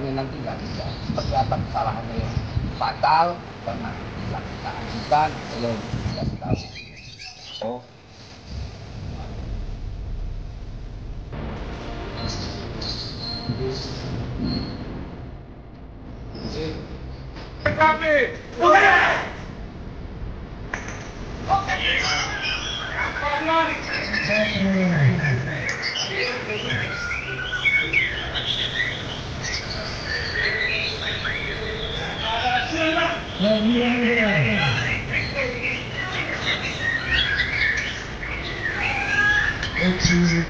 jawabannya nanti nggak bisa. Apa kesalahannya yang fatal karena dilakukan. Bukan belum dikasih tahu. Oh. Kami, bukan. Oke. It's easy.